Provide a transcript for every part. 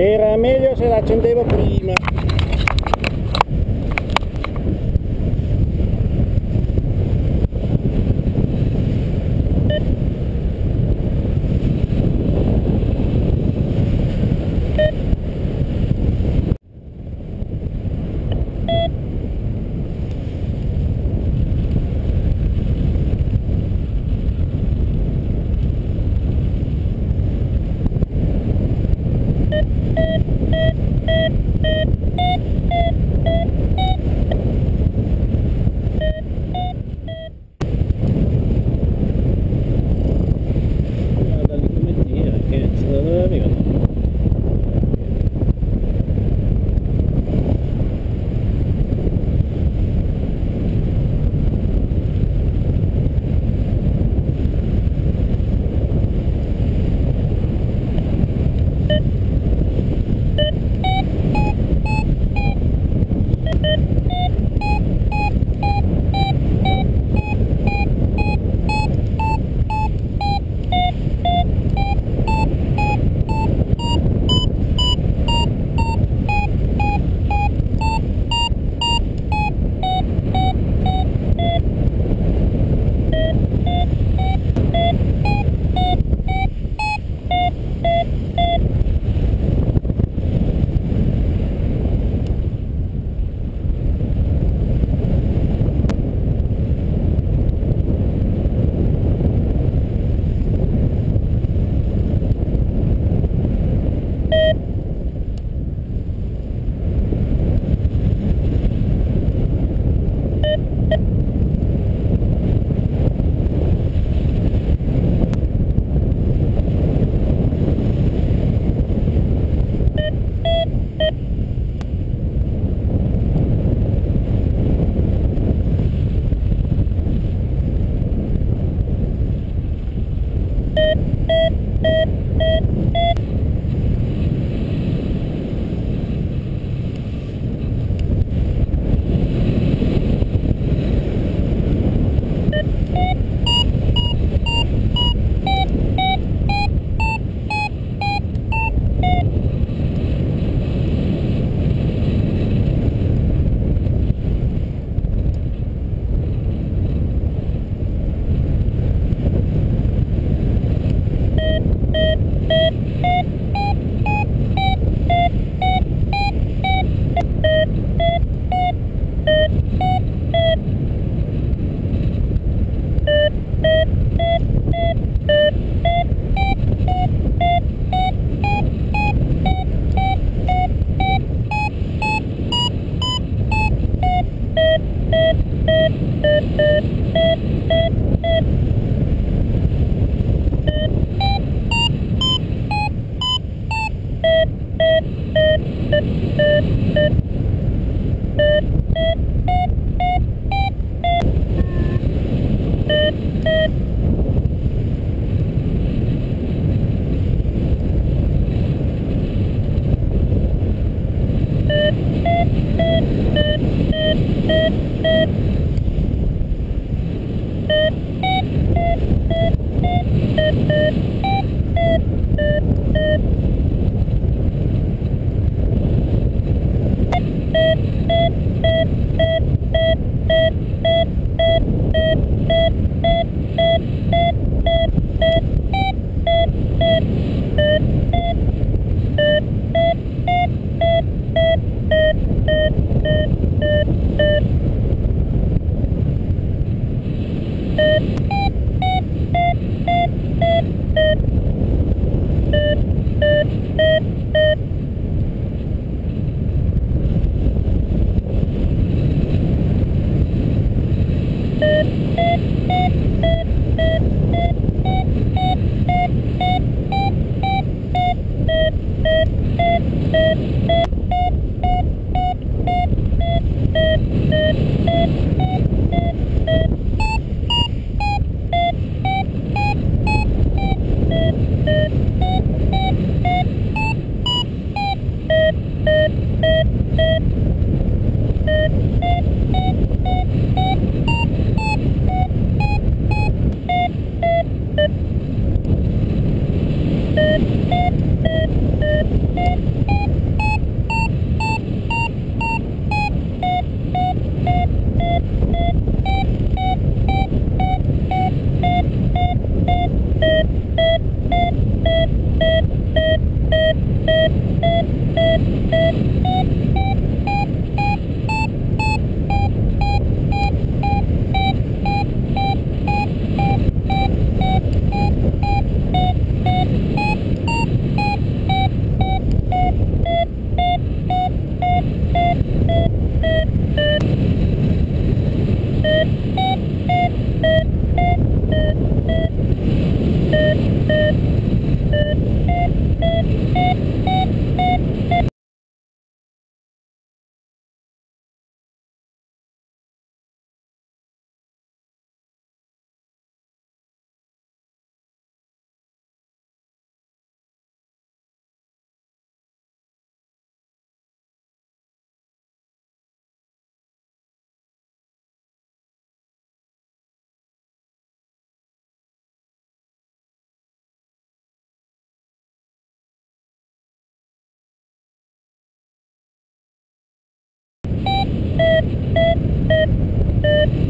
Era meglio se l'accendevo prima.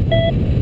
Thank you.